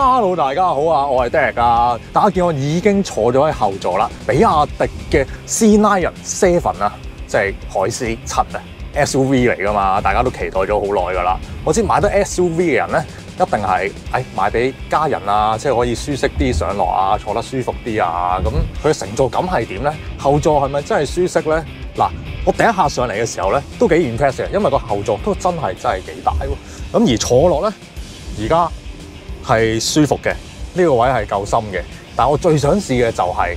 Hello，大家好啊，我係 Derek 啊。大家見我已經坐咗喺後座啦，比亞迪嘅 C9 Seven 啊，即係海獅七啊，SUV 嚟噶嘛，大家都期待咗好耐噶啦。我知買得 SUV 嘅人咧，一定係誒買俾家人啊，即係可以舒適啲上落啊，坐得舒服啲啊。咁佢嘅乘坐感係點咧？後座係咪真係舒適咧？嗱，我第一下上嚟嘅時候咧，都幾 impress 嘅，因為個後座都真係真係幾大喎。咁而坐落咧，而家係舒服嘅，呢個位係夠深嘅。但我最想試嘅就係，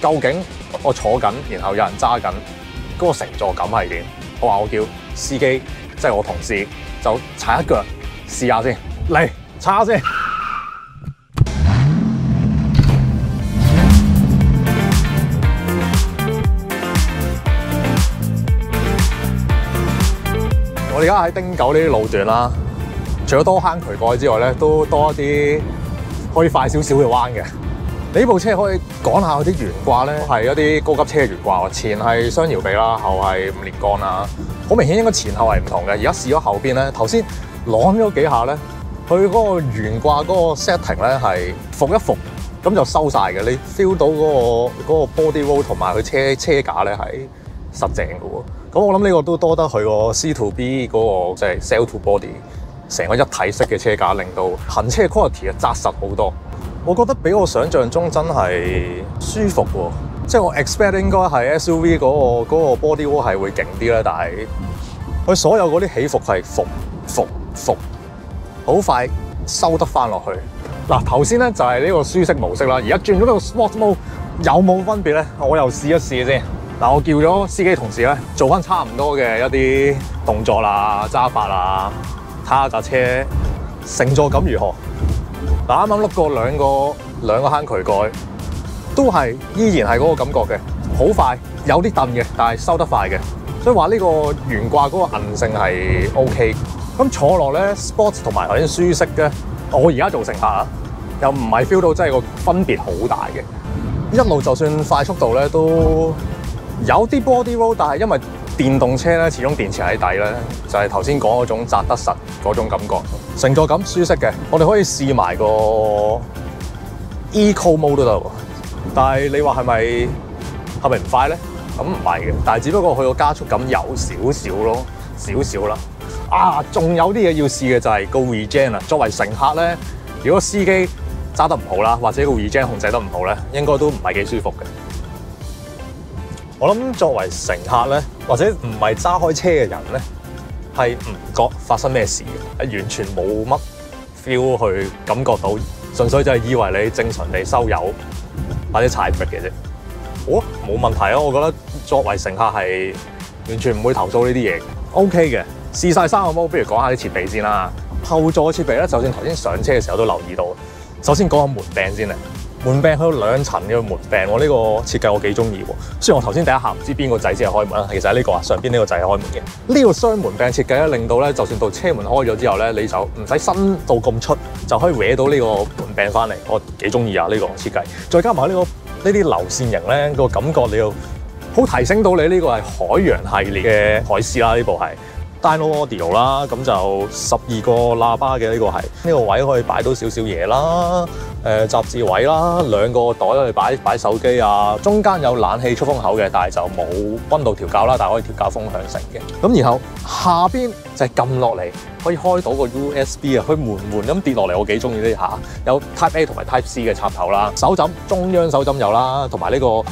究竟我坐緊，然後有人揸緊，嗰個乘坐感係點？我話我叫司機，即係我同事，就踩一腳試下先，嚟踩下先。我哋而家喺丁九呢啲路段啦，除咗多坑渠蓋之外咧，都多一啲可以快少少嘅彎嘅。呢部車可以講下嗰啲懸掛咧，係一啲高級車嘅懸掛。前係雙搖臂啦，後係五連桿啦。好明顯應該前後係唔同嘅。而家試咗後邊咧，頭先攞咗幾下咧，佢嗰個懸掛嗰個 setting 咧係伏一伏，咁就收晒嘅。你 feel 到嗰個嗰個 body roll 同埋佢車車架咧係實正嘅喎。咁我諗呢個都多得佢個 C to B 嗰個即係 sell to body 成個一體式嘅車架，令到行車 quality 啊紮實好多。我覺得比我想象中真係舒服喎，即係我 expect 應該係 SUV 嗰個嗰個 body roll 係會勁啲啦，但係佢所有嗰啲起伏係伏伏伏，好快收得翻落去。嗱，頭先咧就係呢個舒適模式啦，而家轉咗呢個 sport mode 有冇分別咧？我又試一試先。嗱，我叫咗司機同事咧做翻差唔多嘅一啲動作啦、揸法啦，睇下架車乘坐感如何。嗱，啱啱碌過兩個兩個坑渠蓋，都係依然係嗰個感覺嘅，好快，有啲蹬嘅，但係收得快嘅，所以話呢個懸掛嗰個韌性係 OK。咁坐落咧，sports 同埋頭先舒適嘅，我而家做乘客啊，又唔係 feel 到真係個分別好大嘅，一路就算快速度咧都有啲 body roll，但係因為電動車咧，始終電池喺底咧，就係頭先講嗰種扎得實嗰種感覺，乘坐感舒適嘅。我哋可以試埋個 Eco Mode 都得喎。但係你話係咪係咪唔快咧？咁唔係嘅，但係只不過佢個加速感有少少咯，少少啦。啊，仲有啲嘢要試嘅就係個 Regen 啊。作為乘客咧，如果司機揸得唔好啦，或者個 Regen 控制得唔好咧，應該都唔係幾舒服嘅。我諗作為乘客咧，或者唔係揸開車嘅人咧，係唔覺發生咩事嘅，係完全冇乜 feel 去感覺到，純粹就係以為你正常地收油或者踩 brake 嘅啫。哦，冇問題啊！我覺得作為乘客係完全唔會投訴呢啲嘢，OK 嘅。試晒三個模，不如講下啲設備先啦。後座嘅設備咧，就算頭先上車嘅時候都留意到。首先講下門柄先咧。門柄佢有兩層嘅門柄，我呢個設計我幾中意喎。雖然我頭先第一下唔知邊個掣先係開門啦，其實係呢個啊，上邊呢個掣係開門嘅。呢個雙門柄設計咧，令到咧就算到車門開咗之後咧，你就唔使伸到咁出，就可以搲到呢個門柄翻嚟。我幾中意啊呢個設計，再加埋呢個呢啲流線型咧，個感覺你要好提升到你呢個係海洋系列嘅海獅啦，呢部係。Dyno Audio 啦，咁就十二個喇叭嘅呢個係，呢個位可以擺到少少嘢啦，誒雜誌位啦，兩個袋可以擺手機啊，中間有冷氣出風口嘅，但係就冇溫度調校啦，但係可以調校風向性嘅。咁然後下邊就係撳落嚟可以開到個 USB 啊，佢悶悶咁跌落嚟，我幾中意呢下，有 Type A 同埋 Type C 嘅插頭啦，手枕中央手枕有啦，同埋呢個。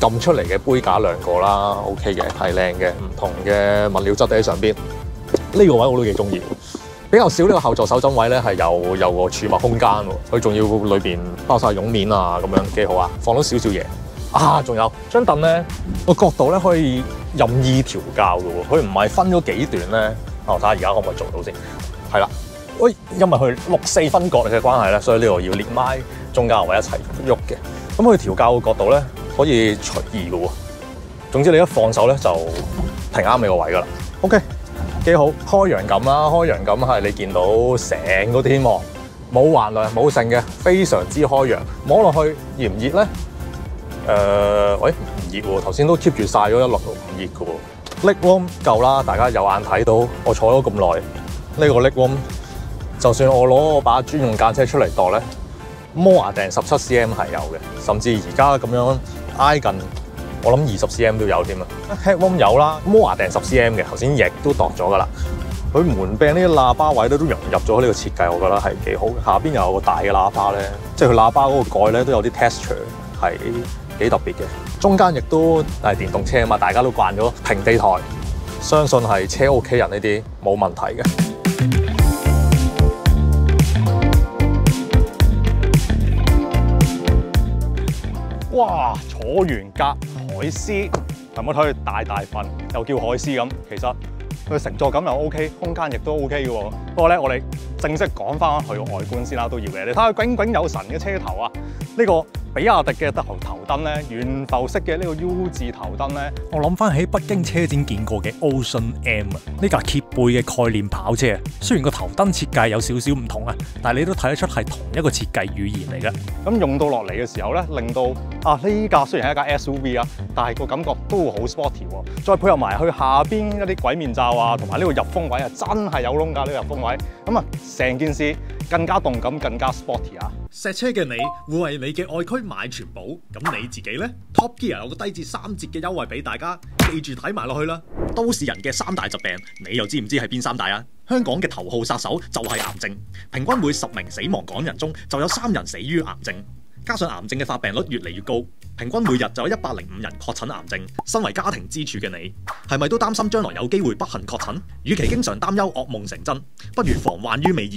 撳出嚟嘅杯架兩個啦，OK 嘅，係靚嘅，唔同嘅物料質地喺上邊。呢個位我都幾中意，比較少呢個後座手枕位咧係有有個儲物空間喎，佢仲要裏邊包晒絨面啊，咁樣幾好啊，放到少少嘢。啊，仲有張凳咧個角度咧可以任意調校嘅喎，佢唔係分咗幾段咧。我睇下而家可唔可以做到先？係啦，喂，因為佢六四分角嘅關係咧，所以呢度要列埋中間位一齊喐嘅。咁佢調校嘅角度咧。可以隨意嘅喎，總之你一放手咧就停啱你個位噶啦。OK，幾好，開揚感啦，開揚感係你見到成個天幕冇橫梁冇剩嘅，非常之開揚。摸落去熱唔熱咧？誒、喂，唔熱喎，頭先都 keep 住晒咗一落，唔熱嘅喎。Leg warm 夠啦，大家有眼睇到，我坐咗咁耐，呢個 leg warm 就算我攞我把專用間車出嚟度咧，摩牙定十七 cm 係有嘅，甚至而家咁樣挨近，我諗二十 cm 都有添啊。Headroom 有啦，摩牙定十 cm 嘅，頭先亦都度咗噶啦。佢門柄呢啲喇叭位咧都融入咗呢個設計，我覺得係幾好。下邊又有個大嘅喇叭咧，即係佢喇叭嗰個蓋咧都有啲 texture，係幾特別嘅。中間亦都係電動車啊嘛，大家都慣咗平地台，相信係車屋企人呢啲冇問題嘅。哇！坐完隔海獅，係咪睇佢大大份，又叫海獅咁？其實佢乘坐感又 OK，空間亦都 OK 嘅喎。不過咧，我哋正式講翻佢外觀先啦，都要嘅。你睇下炯炯有神嘅車頭啊！呢個比亞迪嘅德豪頭燈咧，懸浮式嘅呢個 U 字頭燈咧，我諗翻起北京車展見過嘅 Ocean M 啊，呢架揭背嘅概念跑車啊，雖然個頭燈設計有少少唔同啊，但係你都睇得出係同一個設計語言嚟嘅。咁用到落嚟嘅時候咧，令到啊呢架雖然係一架 SUV 啊，但係個感覺都好 sporty 喎。再配合埋佢下邊一啲鬼面罩啊，同埋呢個入風位啊，真係有窿㗎呢個入風位。咁啊，成件事更加動感，更加 sporty 啊！石車嘅你會為你嘅愛區買全保，咁你自己呢 Top Gear 有個低至三折嘅優惠俾大家，記住睇埋落去啦！都市人嘅三大疾病，你又知唔知係邊三大啊？香港嘅頭號殺手就係癌症，平均每十名死亡港人中就有三人死於癌症，加上癌症嘅發病率越嚟越高，平均每日就有一百零五人確診癌症。身為家庭支柱嘅你，係咪都擔心將來有機會不幸確診？與其經常擔憂噩夢成真，不如防患於未然。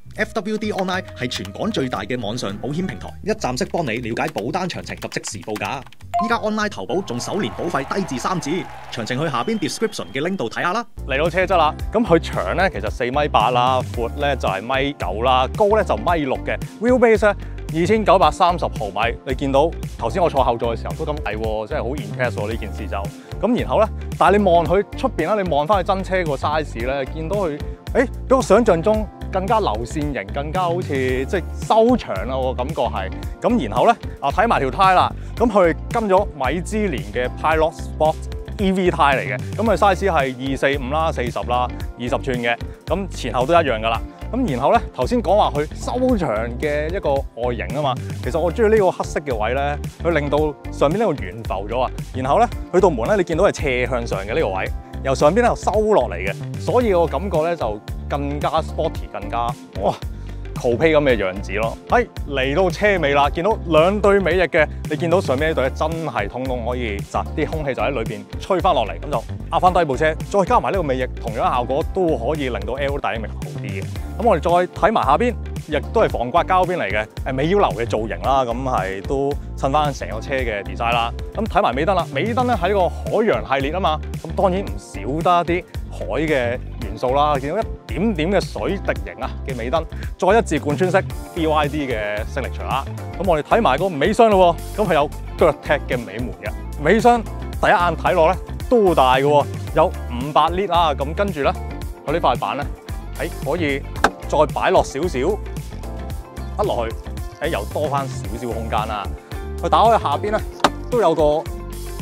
FWD Online 係全港最大嘅網上保險平台，一站式幫你了解保單詳情及即時報價。依家 online 投保仲首年保費低至三折，詳情去下邊 description 嘅 link 度睇下啦。嚟到車質啦，咁佢長咧其實四米八啦，闊咧就係米九啦，高咧就米六嘅 wheelbase 咧二千九百三十毫米。你見到頭先我坐後座嘅時候都咁大喎，真係好 impress 喎呢件事就咁。然後咧，但係你望佢出邊啦，你望翻佢真車個 size 咧，見到佢誒比我想象中更加流線型，更加好似即係修長啦，我感覺係。咁然後咧啊睇埋條胎啦，咁佢跟咗米芝蓮嘅 Pilot Sport EV 胎嚟嘅，咁佢 size 係二四五啦、四十啦、二十寸嘅，咁前後都一樣噶啦。咁然後咧頭先講話佢修長嘅一個外形啊嘛，其實我中意呢個黑色嘅位咧，佢令到上邊呢個圓浮咗啊。然後咧去到門咧，你見到係斜向上嘅呢個位，由上邊咧又收落嚟嘅，所以我感覺咧就更加 sporty，更加哇！豪披咁嘅樣子咯，喺、嚟到車尾啦，見到兩對尾翼嘅，你見到上面呢對真係通通可以窒啲空氣就喺裏邊吹翻落嚟，咁就壓翻低部車，再加埋呢個尾翼，同樣效果都可以令到 L 底咪好啲嘅。咁我哋再睇埋下邊，亦都係防刮膠邊嚟嘅，誒尾腰流嘅造型啦，咁係都襯翻成個車嘅 design 啦。咁睇埋尾燈啦，尾燈咧喺個海洋系列啊嘛，咁當然唔少得啲海嘅元素啦，見到一點點嘅水滴形啊嘅尾燈，再一字貫穿式 BYD 嘅升力錘啦。咁我哋睇埋個尾箱咯，咁係有腳踢嘅尾門嘅尾箱，第一眼睇落咧都大嘅，有五百 lit 啦。咁跟住咧，佢呢塊板咧，喺可以再擺落少少，一落去，誒又多翻少少空間啦。佢打開下邊咧，都有個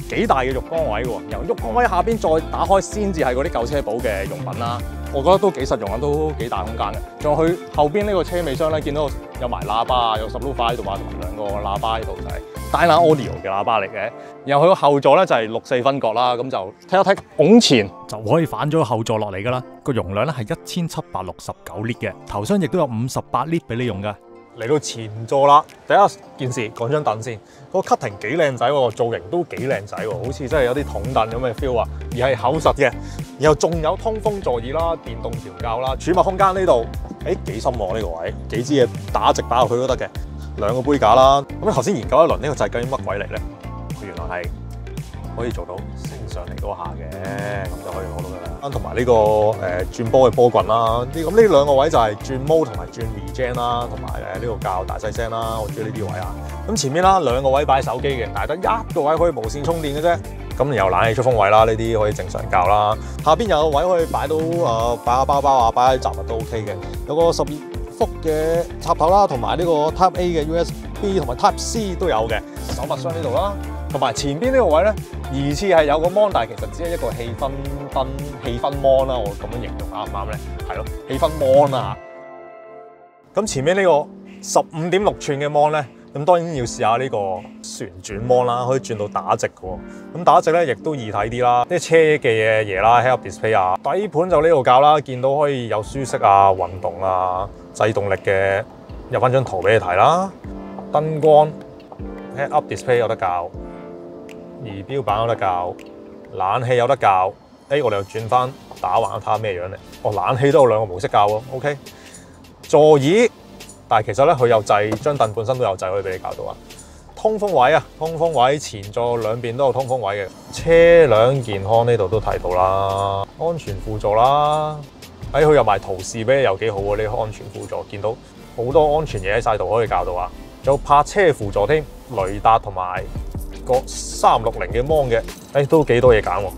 幾大嘅浴缸位喎，由浴缸位下邊再打開先至係嗰啲舊車保嘅用品啦。我覺得都幾實用啊，都幾大空間嘅。仲有佢後邊呢個車尾箱咧，見到有埋喇叭啊，有 subwoofer 喺度啊，同埋兩個喇叭喺度就係 Dyna Audio 嘅喇叭嚟嘅。然後佢個後座咧就係六四分角啦，咁就睇一睇拱前就可以反咗後座落嚟噶啦。個容量咧係一千七百六十九 lit 嘅，頭箱亦都有五十八 lit 俾你用噶。嚟到前座啦，第一件事講張凳先，個 cutting 幾靚仔喎，造型都幾靚仔喎，好似真係有啲筒凳咁嘅 feel 啊，而係厚實嘅，然後仲有通風座椅啦、電動調校啦，儲物空間呢度，誒幾深喎呢個位，幾支嘢打直擺落去都得嘅，兩個杯架啦，咁頭先研究一輪呢個掣究竟乜鬼嚟咧？佢原來係可以做到升上嚟嗰下嘅，咁就可以攞到噶啦。同埋呢個誒、呃、轉波嘅波棍啦，呢咁呢兩個位就係轉 mode 同埋轉 regen 啦，同埋誒呢個較大細聲啦，我中意呢啲位啊。咁前面啦兩個位擺手機嘅，但係得一個位可以無線充電嘅啫。咁有冷氣出風位啦，呢啲可以正常較啦。下邊有個位可以擺到誒、呃、擺下包包啊，擺喺雜物都 OK 嘅。有個十二伏嘅插頭啦，同埋呢個 Type A 嘅 USB 同埋 Type C 都有嘅。手襪箱呢度啦，同埋前邊呢個位咧，疑似係有個 mon，但係其實只係一個氣氛燈、氣氛 mon 啦。我咁樣形容啱唔啱咧？係咯，氣氛 mon 啊。咁前面呢個十五點六寸嘅 mon 咧。咁當然要試下呢個旋轉芒啦，可以轉到打直嘅喎。咁打直咧，亦都易睇啲啦。啲車嘅嘢嘢啦，head-up display 啊，底盤就呢度教啦。見到可以有舒適啊、運動啊、制動力嘅，入翻張圖俾你睇啦。燈光 head-up display 有得教，仪表板有得教，冷氣有得較。誒，我哋又轉翻打橫睇下咩樣咧。哦，冷氣都有兩個模式教喎。OK，座椅。但系其實咧，佢有掣，張凳本身都有掣可以俾你搞到啊。通風位啊，通風位前座兩邊都有通風位嘅。車輛健康呢度都睇到啦，安全輔助啦。哎，佢有埋圖示俾你，又幾好喎！呢個安全輔助見到好多安全嘢喺晒度可以搞到啊。仲有泊車輔助添，雷達同埋個三六零嘅芒嘅，哎都幾多嘢揀喎。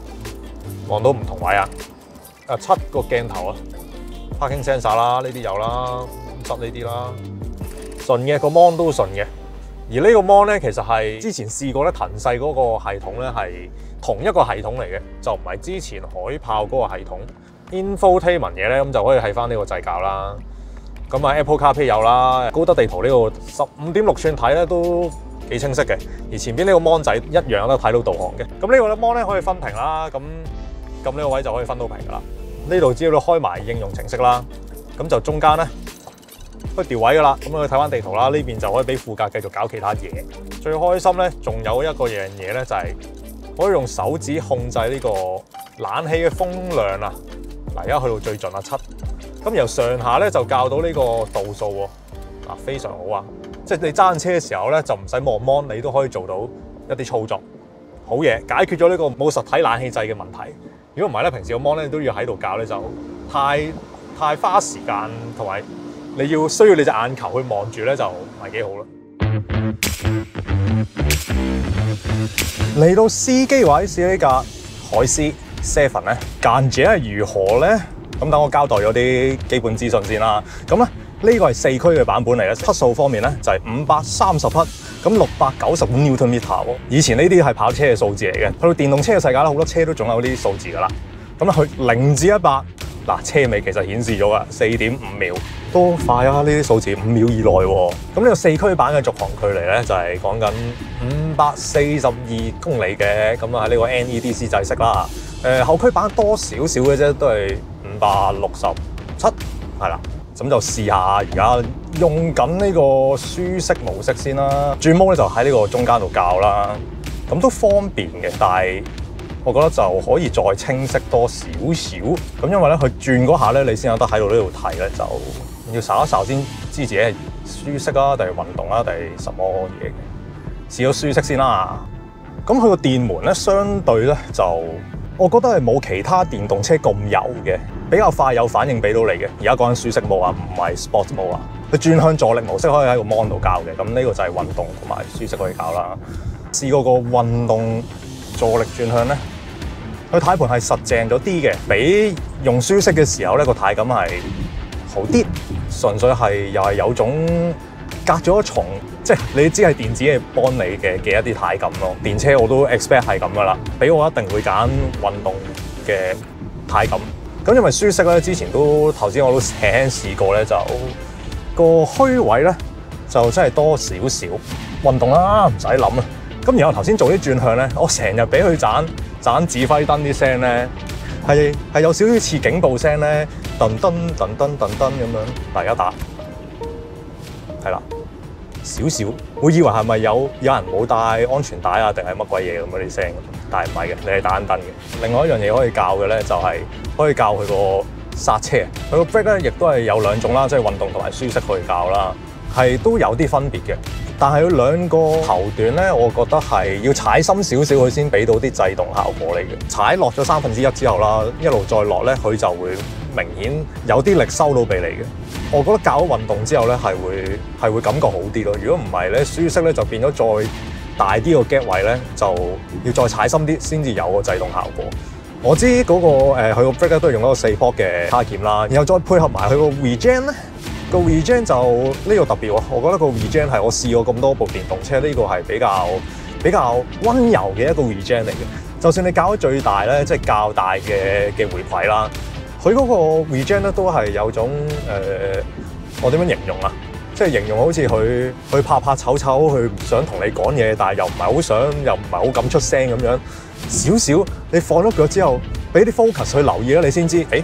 望到唔同位啊，啊七個鏡頭啊，parking sensor 啦，呢啲有啦。執呢啲啦，順嘅個芒都順嘅，而呢個芒咧其實係之前試過咧，騰勢嗰個系統咧係同一個系統嚟嘅，就唔係之前海豹嗰個系統。Infotainment 嘢咧咁就可以喺翻呢個掣較啦。咁啊 Apple CarPlay 有啦，高德地圖呢個十五點六寸睇咧都幾清晰嘅，而前邊呢個 mon 仔一樣都睇到導航嘅。咁呢個 mon 咧可以分屏啦，咁咁呢個位就可以分到屏噶啦。呢度只要你開埋應用程式啦，咁就中間咧。可以調位噶啦，咁去睇翻地圖啦，呢邊就可以俾副駕繼續搞其他嘢。最開心咧，仲有一個樣嘢咧，就係可以用手指控制呢個冷氣嘅風量啊。嗱，而家去到最盡啊七，咁由上下咧就校到呢個度數喎。嗱，非常好啊，即係你揸緊車嘅時候咧，就唔使望 mon，你都可以做到一啲操作。好嘢，解決咗呢個冇實體冷氣掣嘅問題。如果唔係咧，平時個 mon 咧都要喺度搞咧，就太太花時間同埋。你要需要你隻眼球去望住咧，就唔係幾好啦。嚟到司機位試呢架海獅 Seven 咧，間者係如何咧？咁等我交代咗啲基本資訊先啦。咁咧呢個係四驅嘅版本嚟嘅，匹數方面咧就係五百三十匹，咁六百九十五 Newton meter 喎。以前呢啲係跑車嘅數字嚟嘅，去到電動車嘅世界咧，好多車都仲有呢啲數字噶啦。咁佢零至一百。嗱，車尾其實顯示咗啊，四點五秒都快啊！呢啲數字五秒以內。咁呢個四驅版嘅續航距離咧，就係講緊五百四十二公里嘅。咁啊，喺呢個 NEDC 制式啦。誒，後驅版多少少嘅啫，都係五百六十七，係啦。咁就試下而家用緊呢個舒適模式先啦。轉毛咧就喺呢個中間度教啦。咁都方便嘅，但係，我覺得就可以再清晰多少少，咁因為咧佢轉嗰下咧，你先有得喺度呢度睇咧，就要睄一睄先知自己係舒適啊，定係運動啊，定係什麼嘢嘅。試咗舒適先啦。咁佢個電門咧，相對咧就我覺得係冇其他電動車咁油嘅，比較快有反應俾到你嘅。而家講緊舒適模啊，唔係 sport 模啊。佢轉向助力模式可以喺個 mon 度教嘅，咁呢個就係運動同埋舒適可以搞啦。試過個運動。助力轉向咧，佢軚盤係實正咗啲嘅，比用舒適嘅時候咧個軚感係好啲。純粹係又係有種隔咗一重，即係你知係電子嘅幫你嘅嘅一啲軚感咯。電車我都 expect 係咁噶啦，俾我一定會揀運動嘅軚感。咁因為舒適咧，之前都頭先我都輕輕試過咧，就個虛位咧就真係多少少運動啦，唔使諗啦！咁然後頭先做啲轉向咧，我成日俾佢盞盞指揮燈啲聲咧，係係有少少似警報聲咧，噔噔噔噔噔噔咁樣，大家打係啦，少少會以為係咪有有人冇帶安全帶啊，定係乜鬼嘢咁嗰啲聲？但係唔係嘅，你係打緊燈嘅。另外一樣嘢可以教嘅咧，就係可以教佢個剎車，佢個 brake 咧亦都係有兩種啦，即係運動同埋舒適可以教啦，係都有啲分別嘅。但係佢兩個頭段咧，我覺得係要踩深少少，佢先俾到啲制動效果嚟嘅。踩落咗三分之一之後啦，一路再落咧，佢就會明顯有啲力收到俾你嘅。我覺得教咗運動之後咧，係會係會感覺好啲咯。如果唔係咧，舒適咧就變咗再大啲個 gap 位咧，就要再踩深啲先至有個制動效果。我知嗰、個誒佢個 brake 都係用一個四波嘅卡鉗啦，然後再配合埋佢個 regen 咧。個 regen 就呢、個特別喎，我覺得個 regen 係我試過咁多部電動車，呢、個係比較比較温柔嘅一個 regen 嚟嘅。就算你較咗最大咧，即係較大嘅嘅回饋啦，佢嗰個 regen 咧都係有種誒、我點樣形容啊？即係形容好似佢佢怕怕醜醜，佢唔想同你講嘢，但係又唔係好想，又唔係好敢出聲咁樣。少少你放咗腳之後，俾啲 focus 去留意啦，你先知，誒、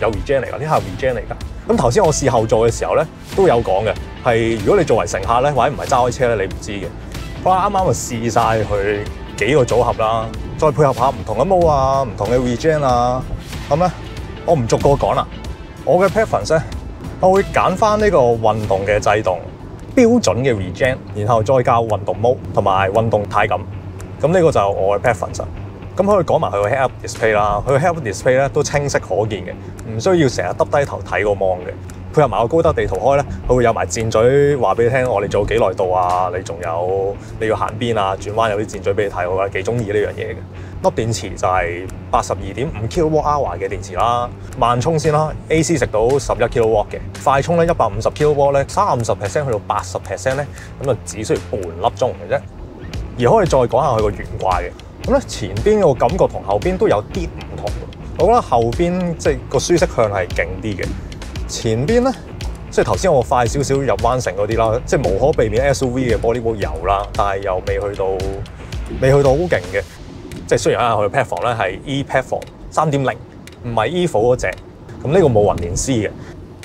有 regen 嚟㗎，呢下 regen 嚟㗎。咁頭先我試後座嘅時候咧，都有講嘅，係如果你作為乘客咧，或者唔係揸開車咧，你唔知嘅。我啱啱就試晒佢幾個組合啦，再配合下唔同嘅毛啊，唔同嘅 regen 啊，咁咧我唔逐个讲啦。我嘅 preference 咧，我会揀翻呢个运动嘅制动，标准嘅 regen，然后再教運動毛同埋運動體感。咁呢个就我嘅 preference。咁可以讲埋佢个 head-up display 啦，佢個 head-up display 咧都清晰可见嘅，唔需要成日耷低头睇个 mon 嘅。配合埋個高德地圖開咧，佢會有埋箭嘴話俾你聽，我哋做幾耐度啊，你仲有你要行邊啊，轉彎有啲箭嘴俾你睇，我覺得幾中意呢樣嘢嘅。粒電池就係八十二點五 kWh 嘅電池啦，慢充先啦，AC 食到十一 kW 嘅，快充咧一百五十 kW 咧，三十 percent 去到八十 percent 咧，咁就只需要半粒鐘嘅啫。而可以再講下佢個懸掛嘅，咁咧前邊個感覺同後邊都有啲唔同。我覺得後邊即係個舒適向係勁啲嘅，前邊咧即係頭先我快少少入彎城嗰啲啦，即係無可避免 SUV 嘅 bodywork 有啦，但係又未去到未去到好勁嘅。即係雖然啊，佢 platform 咧係 E platform 三點零，唔係 Evo 嗰只，咁呢個冇雲連絲嘅。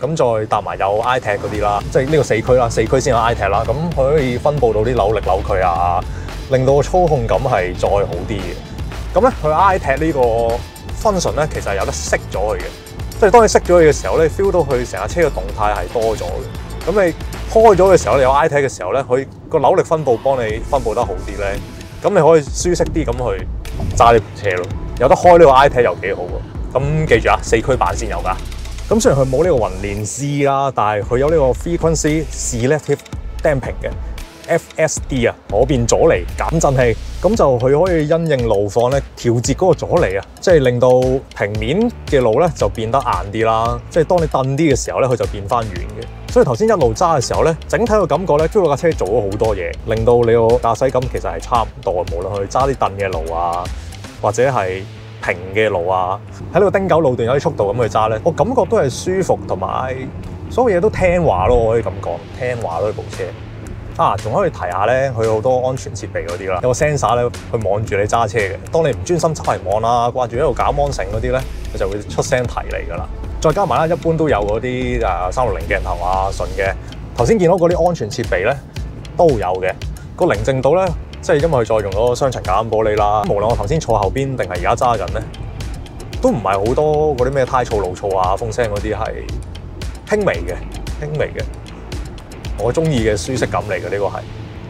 咁再搭埋有 iTech 嗰啲啦，即係呢個四驅啦，四驅先有 iTech 啦，咁佢可以分佈到啲扭力扭距啊，令到個操控感係再好啲嘅。咁咧，佢 iTech 呢個 function 咧，其實有得熄咗佢嘅，即係當你熄咗佢嘅時候咧，feel 到佢成架車嘅動態係多咗嘅。咁你開咗嘅時候，你有 i-t 嘅時候咧，佢個扭力分佈幫你分佈得好啲咧，咁你可以舒適啲咁去揸呢部車咯。有得開呢個 i-t 又幾好喎。咁記住啊，四驅版先有㗎。咁雖然佢冇呢個雲連絲啦，但係佢有呢個 frequency selective damping 嘅 FSD 啊，可變阻尼減震器，咁就佢可以因應路況咧調節嗰個阻尼啊，即係令到平面嘅路咧就變得硬啲啦，即係當你蹬啲嘅時候咧，佢就變翻軟嘅。所以頭先一路揸嘅時候咧，整體個感覺咧，feel 到架車做咗好多嘢，令到你個駕駛感其實係差唔多，無論去揸啲蹬嘅路啊，或者係平嘅路啊，喺呢個丁九路段有啲速度咁去揸咧，我感覺都係舒服同埋所有嘢都聽話咯，我可以咁講，聽話咯部車。啊，仲可以提下咧，佢好多安全設備嗰啲啦，有個 sensor 咧，佢望住你揸車嘅。當你唔專心揸嚟望啦，掛住喺度搞安繩嗰啲咧，佢就會出聲提你噶啦。再加埋啦，一般都有嗰啲誒三六零鏡頭啊，純嘅。頭先見到嗰啲安全設備咧都有嘅。個寧靜度咧，即係因為佢再用咗雙層隔音玻璃啦。無論我頭先坐後邊定係而家揸緊咧，都唔係好多嗰啲咩胎噪、路噪啊、風聲嗰啲係輕微嘅，輕微嘅。我中意嘅舒適感嚟嘅呢個係，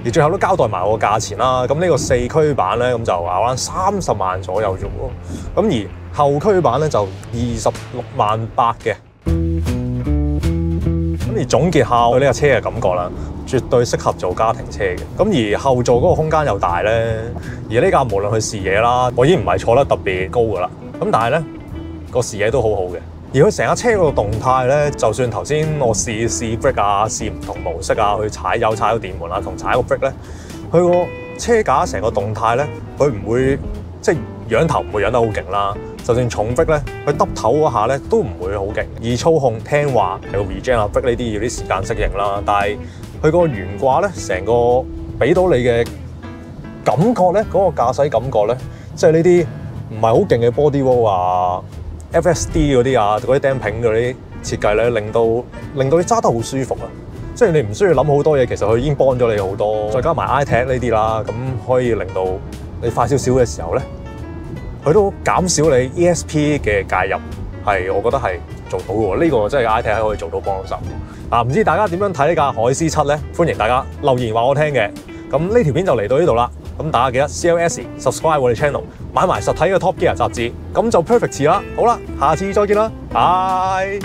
而最後都交代埋我個價錢啦。咁呢個四驅版咧，咁就話可能三十萬左右啫喎。咁而後驅版咧就二十六萬八嘅。咁而總結下我呢架車嘅感覺啦，絕對適合做家庭車嘅。咁而後座嗰個空間又大咧，而呢架無論佢視野啦，我已經唔係坐得特別高噶啦。咁但係咧個視野都好好嘅。而佢成架車嗰個動態咧，就算頭先我試試 brake 啊，試唔同模式啊，去踩油、踩到電門啊，同踩個 brake 咧，佢個車架成個動態咧，佢唔會即係仰頭唔會仰得好勁啦。就算重 brake 咧，佢耷頭嗰下咧都唔會好勁。易操控、聽話，有 regen 啊 brake 呢啲要啲時間適應啦。但係佢個懸掛咧，成個俾到你嘅感覺咧，嗰、個駕駛感覺咧，即係呢啲唔係好勁嘅 body roll 啊。FSD 嗰啲啊，嗰啲 damping 嗰啲設計咧，令到令到你揸得好舒服啊！即係你唔需要諗好多嘢，其實佢已經幫咗你好多。再加埋 iTech 呢啲啦，咁可以令到你快少少嘅時候咧，佢都減少你 ESP 嘅介入，係我覺得係做到嘅喎。呢、個真係 iTech 可以做到幫手。啊，唔知大家點樣睇呢架海 C 七咧？歡迎大家留言話我聽嘅。咁呢條片就嚟到呢度啦。咁大家記得 CLS subscribe 我哋 channel，買埋實體嘅 Top Gear 雜誌，咁就 perfect 啦。好啦，下次再見啦，拜。